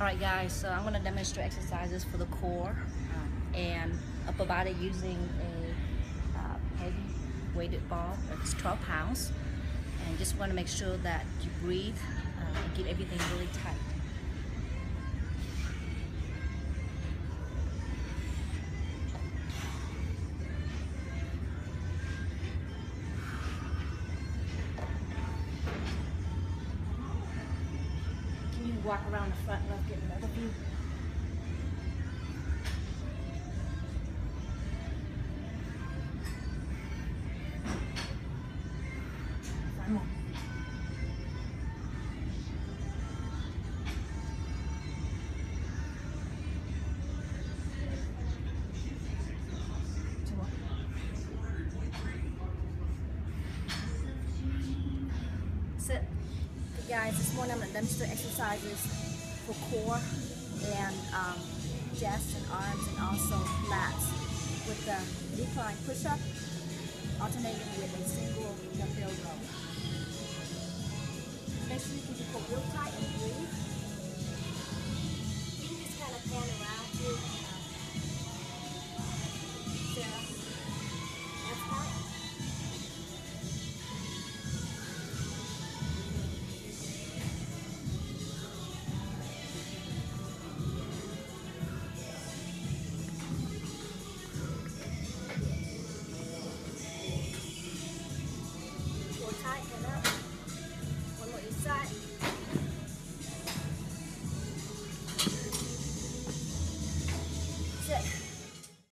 Alright guys, so I'm going to demonstrate exercises for the core uh, and upper body using a uh, heavy weighted ball. It's 12 pounds and just want to make sure that you breathe uh, and keep everything really tight. Walk around the front left, get another view? Sit. Guys, this morning I'm going to demonstrate exercises for core and um, chest and arms and also lats with the decline push-up alternating with a single dumbbell row. Make sure you keep your core real tight and breathe. You can just kind of pan around. Hi.